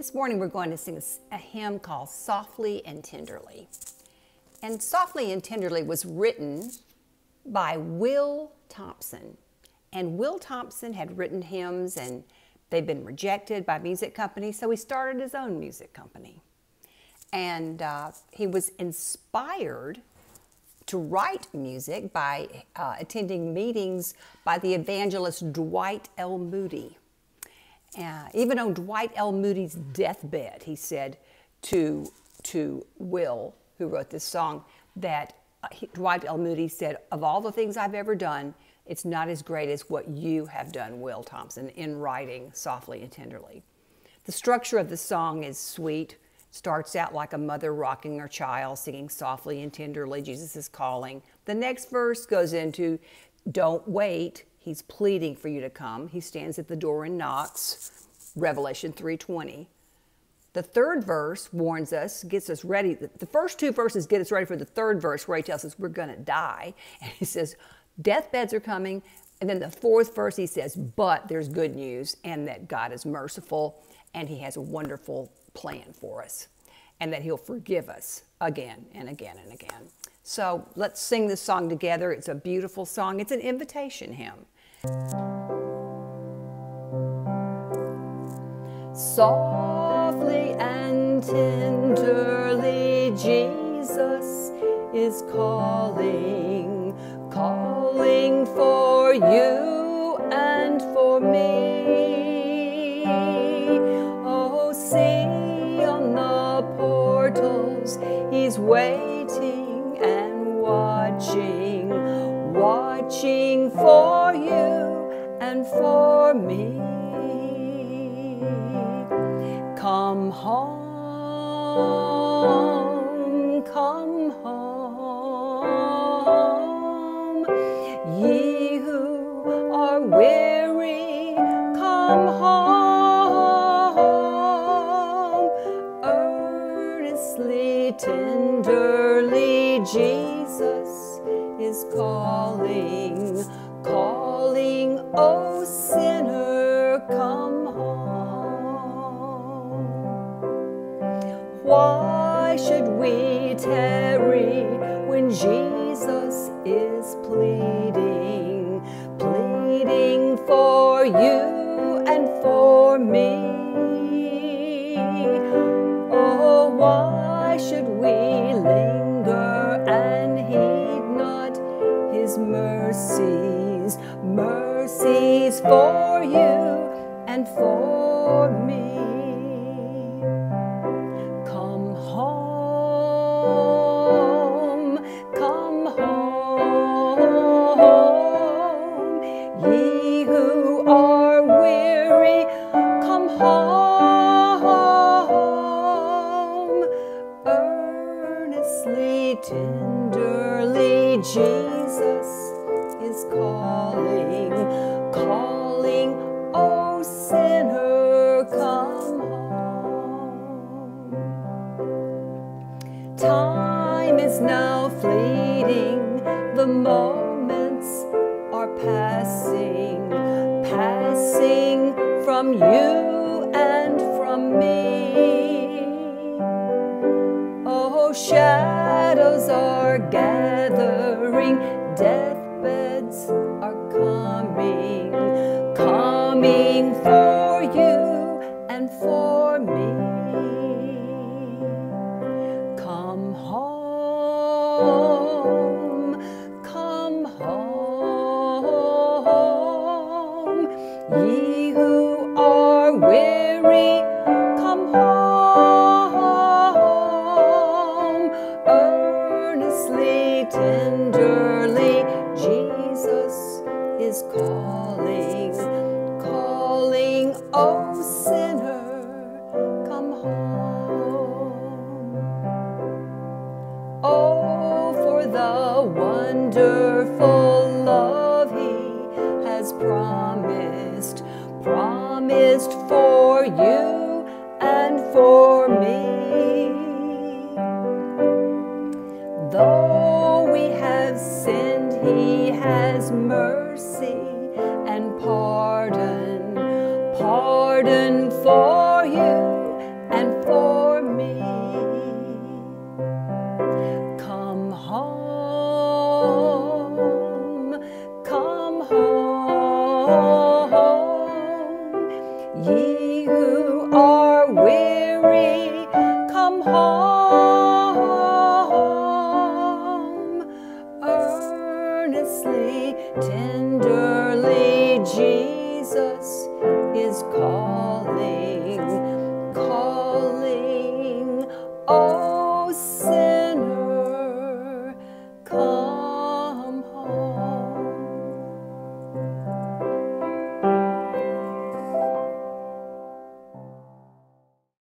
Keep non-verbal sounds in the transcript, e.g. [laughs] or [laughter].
This morning we're going to sing a hymn called Softly and Tenderly. And Softly and Tenderly was written by Will Thompson. And Will Thompson had written hymns and they'd been rejected by music companies, so he started his own music company. And uh, he was inspired to write music by uh, attending meetings by the evangelist Dwight L. Moody. Uh, even on Dwight L. Moody's deathbed, he said to, to Will, who wrote this song, that uh, he, Dwight L. Moody said, Of all the things I've ever done, it's not as great as what you have done, Will Thompson, in writing softly and tenderly. The structure of the song is sweet, starts out like a mother rocking her child, singing softly and tenderly, Jesus is calling. The next verse goes into, Don't wait, He's pleading for you to come. He stands at the door and knocks. Revelation 3:20. The third verse warns us, gets us ready. The first two verses get us ready for the third verse where he tells us we're going to die. [laughs] And he says, deathbeds are coming. And then the fourth verse, he says, but there's good news and that God is merciful and he has a wonderful plan for us and that he'll forgive us again and again and again. So let's sing this song together. It's a beautiful song. It's an invitation hymn. Softly and tenderly, Jesus is calling, calling for you and for me. Oh, see on the portals, He's waiting watching for you and for me. Come home, come home, ye who are weary, come home. Earnestly, tenderly, Jesus is calling, calling, oh sinner, come home. Why should we tarry when Jesus is pleading, pleading for you and for me? His mercies, mercies for you and for me? From you and from me. Oh, shadows are gathering, deathbeds are coming, coming for you and for me. Come home, come home, ye promised, promised for you and for me. Though we have sinned, he has mercy Ye who are weary, come home. Earnestly, tenderly, Jesus